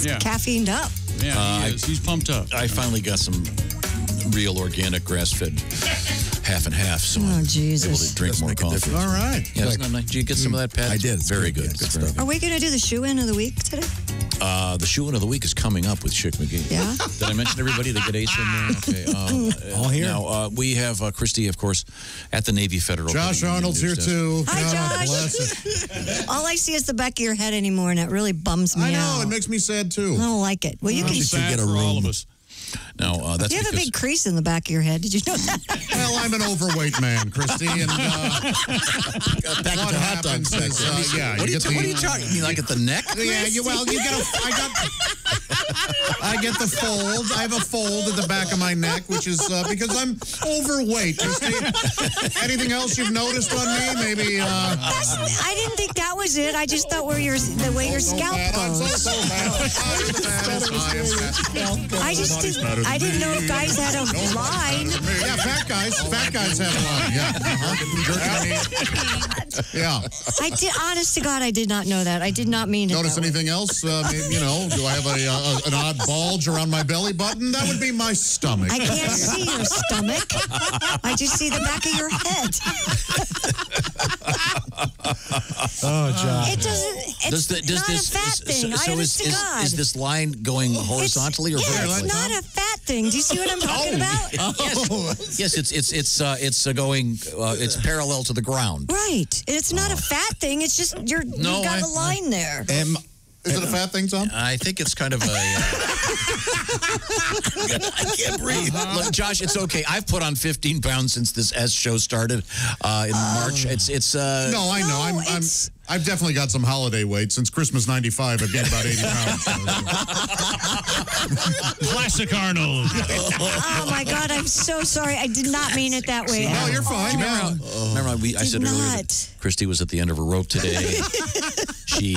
He's Yeah. caffeined up. Yeah, Uh, he is. He's pumped up. I finally got some real organic grass fed half and half, so Oh, I'm able Jesus. to drink Does more coffee. All right. Yeah, isn't nice? Did you get some of that, Pat? I did. It's Very good. good. Good stuff. Are we going to do the shoe in of the week today? Uh, the shoe in of the week is coming up with Chick McGee. Yeah? Did I mention everybody that get Ace in there? Okay. Um, All here. Now, uh, we have uh, Kristi, of course, at the Navy Federal. Josh Credit Arnold's here News Desk. too. Hi, God Josh. All I see is the back of your head anymore, and it really bums me I know. out. It makes me sad too. I don't like it. Well, you can. Sad get a for all room. of us. Now, uh, that's You have a big crease in the back of your head. Did you know that? Well, I'm an overweight man, Kristi, and uh, Back what to hot dog happens is, section. uh, yeah, What, are you get the, what are you talking? You mean like at the neck? Yeah, you, well, you get a. I got. I get the fold. I have a fold at the back of my neck, which is uh, because I'm overweight. Kristi. Anything else you've noticed on me? Maybe. Uh, That's, I didn't think that was it. I just thought where your the way your scalp I'm goes. I'm fat, I am fat. I just didn't. I didn't know if guys had a line. Yeah, fat guys. Fat guys have a line. Yeah. Uh-huh. Yeah. I did. Honest to God, I did not know that. I did not mean it. Notice that way. anything else? Uh, maybe, you know, do I have a, uh, an odd bulge around my belly button? That would be my stomach. I can't see your stomach. I just see the back of your head. Oh, John. It doesn't. It's Does the, does not this, a fat so, thing. so I is, honest to is, God. is this line going It's- horizontally or yeah, it's not a fat thing. Do you see what I'm Oh. talking about? yes, yes, it's it's it's uh, it's uh, going uh, it's parallel to the ground. Right. It's not a fat thing. It's just you're No, you got I- a line there. Am, Is it a fat thing, Tom? I think it's kind of a. Uh, I can't breathe. Look, Josh, it's okay. I've put on 15 pounds since this S show started uh, in March. It's it's. Uh, No, I know. No, I'm, I'm I've definitely got some holiday weight. Since Christmas 95, I've gained about 80 pounds. Classic Arnold. Oh my God! I'm so sorry. I did not mean it that way. no, you're fine. Remember, Yeah. remember we, I Did said earlier not. that Kristi was at the end of her rope today. she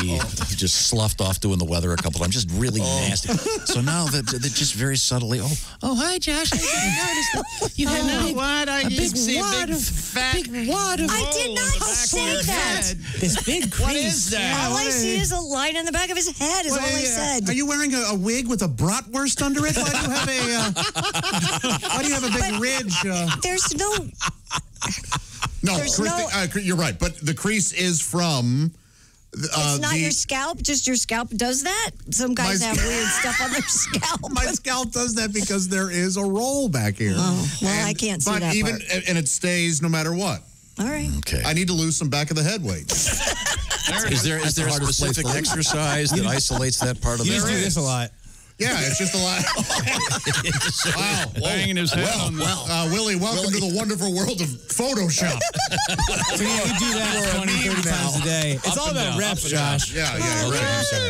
just sloughed off doing the weather a couple times, just really nasty. So now that that just very subtly, oh, oh, hi, Josh. I didn't notice that you had a big, what? I a big wad of fat. Big wad of I did not say that. this big crease. What is that? All I see is a line on the back of his head. Is all I said. Are you wearing a, a wig with a bratwurst under it? Why do you have a? Uh, why do you have a big ridge? Uh, There's no. no, There's Kristi, no- uh, you're right. But the crease is from. Uh, It's not the, your scalp. Just your scalp does that. Some guys have sc- weird stuff on their scalp. My scalp does that because there is a roll back here. Oh, well, I can't see but that even part. and it stays no matter what. All right. Okay. I need to lose some back of the head weight. Is there is there a specific exercise that isolates that part of You the just do this a lot. Yeah, it's just a lot. wow. Banging his head on the. Uh, Willie, welcome to the wonderful world of Photoshop. So yeah, you do that 20, 30 times a day. It's all about reps, Josh. yeah, yeah, right.